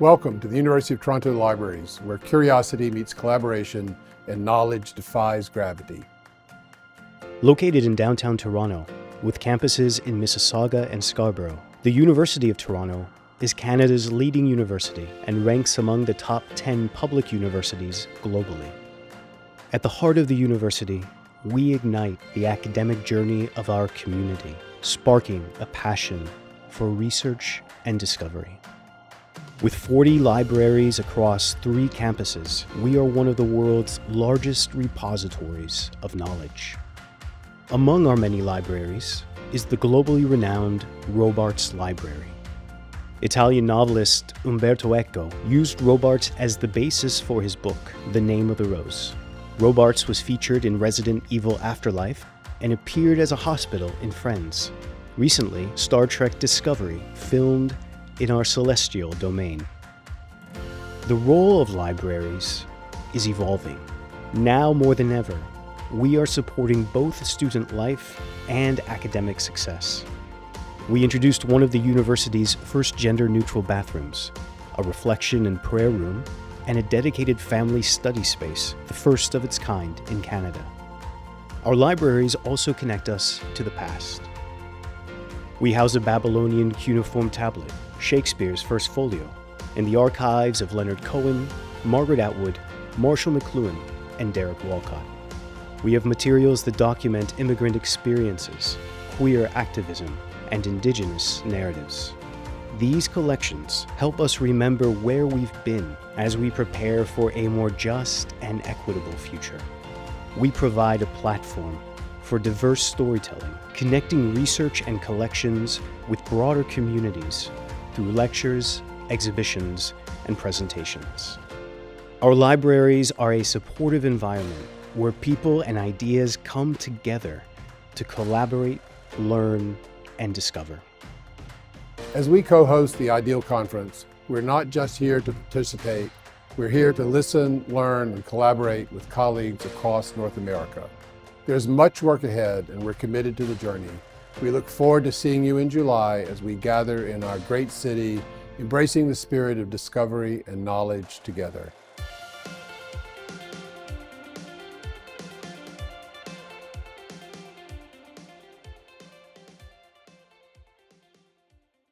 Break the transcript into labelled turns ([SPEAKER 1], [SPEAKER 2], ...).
[SPEAKER 1] Welcome to the University of Toronto Libraries, where curiosity meets collaboration and knowledge defies gravity.
[SPEAKER 2] Located in downtown Toronto, with campuses in Mississauga and Scarborough, the University of Toronto is Canada's leading university and ranks among the top 10 public universities globally. At the heart of the university, we ignite the academic journey of our community, sparking a passion for research and discovery. With 40 libraries across three campuses, we are one of the world's largest repositories of knowledge. Among our many libraries is the globally renowned Robarts Library. Italian novelist Umberto Eco used Robarts as the basis for his book, The Name of the Rose. Robarts was featured in Resident Evil Afterlife and appeared as a hospital in Friends. Recently, Star Trek Discovery filmed in our celestial domain. The role of libraries is evolving. Now more than ever, we are supporting both student life and academic success. We introduced one of the university's first gender neutral bathrooms, a reflection and prayer room, and a dedicated family study space, the first of its kind in Canada. Our libraries also connect us to the past. We house a Babylonian cuneiform tablet, Shakespeare's First Folio, in the archives of Leonard Cohen, Margaret Atwood, Marshall McLuhan, and Derek Walcott. We have materials that document immigrant experiences, queer activism, and indigenous narratives. These collections help us remember where we've been as we prepare for a more just and equitable future. We provide a platform for diverse storytelling, connecting research and collections with broader communities through lectures, exhibitions, and presentations. Our libraries are a supportive environment where people and ideas come together to collaborate, learn, and discover.
[SPEAKER 1] As we co-host the Ideal Conference, we're not just here to participate, we're here to listen, learn, and collaborate with colleagues across North America. There's much work ahead and we're committed to the journey we look forward to seeing you in July as we gather in our great city, embracing the spirit of discovery and knowledge together.